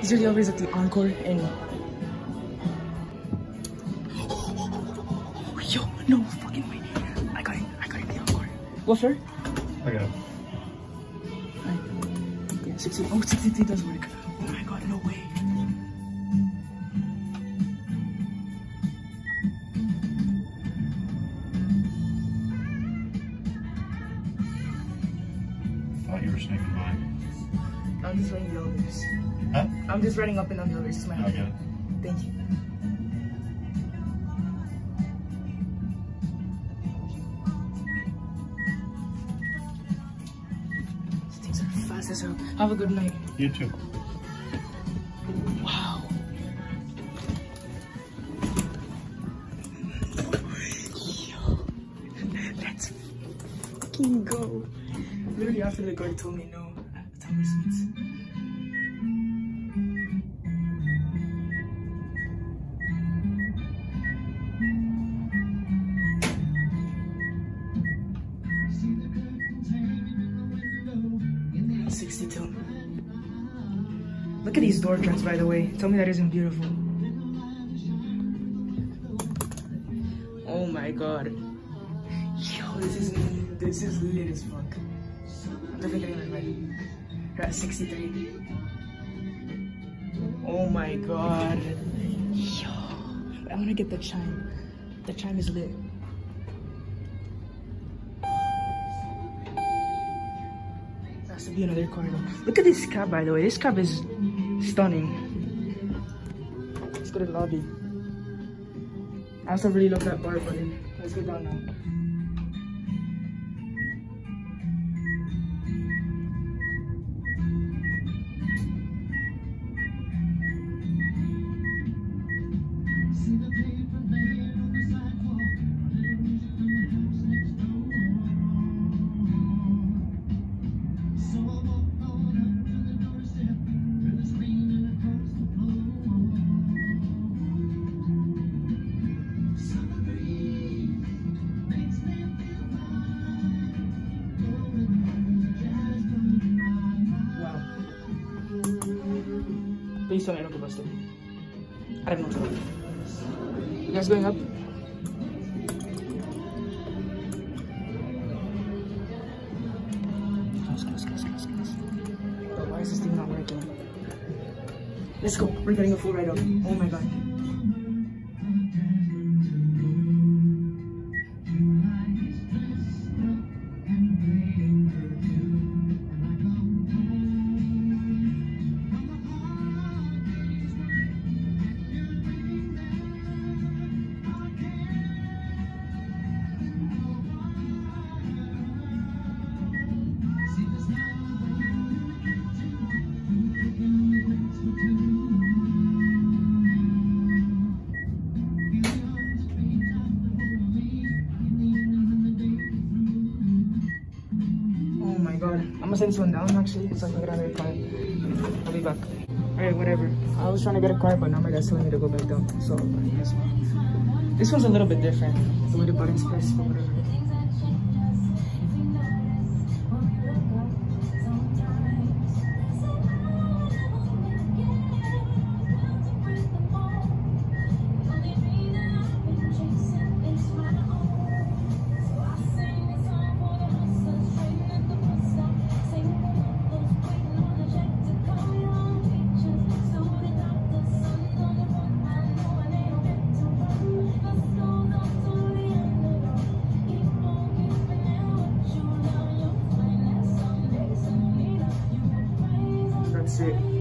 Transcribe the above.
These are the elevators at the Encore and Yo, no fucking way. I got it. I got it the Encore. What floor? I got it. Yeah, 60. Oh, 63 does work. Oh my god, no way. Thought you were sneaking by. I'm just running the elevators. Huh? I'm just running up and down the elevator. Smile. Okay. Thank you. Things are fast as hell. Have a good night. You too. Wow. Let's go. Literally after the guard told me no, I was sweet. 62. Look at these door trends, by the way. Tell me that isn't beautiful. Oh my god. Yo, this is this is lit as fuck. I'm definitely getting ready. You're at 63. Oh my god. Yo. I wanna get the chime. The chime is lit. To be another corridor. Look at this cab, by the way. This cab is stunning. Let's go to the lobby. I also really love that bar button. Let's go down now. Please tell me I don't get busted. I don't know. You guys going up? Close, close, close, close, close. Oh, why is this thing not working? Let's go. We're getting a full ride up. Oh my god. Gonna send this one down actually so I can get out car. I'll be back. Alright, whatever. I was trying to get a car, but now my dad's telling me to go back down. So. This one's a little bit different. The way the buttons press, but whatever. It.